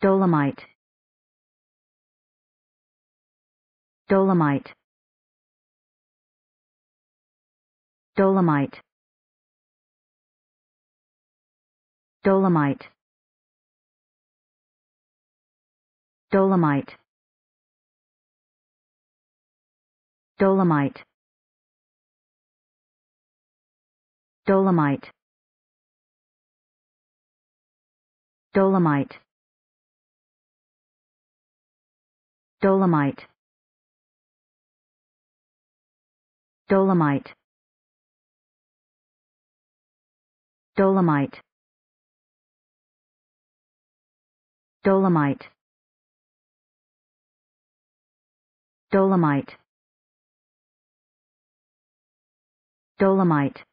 Dolomite. Dolomite. Dolomite. Dolomite. Dolomite. Dolomite. Dolomite. Dolomite. Dolomite. Dolomite. Dolomite. Dolomite. Dolomite. Dolomite.